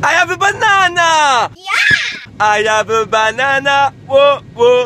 I have a banana! Yeah! I have a banana! Whoa, whoa!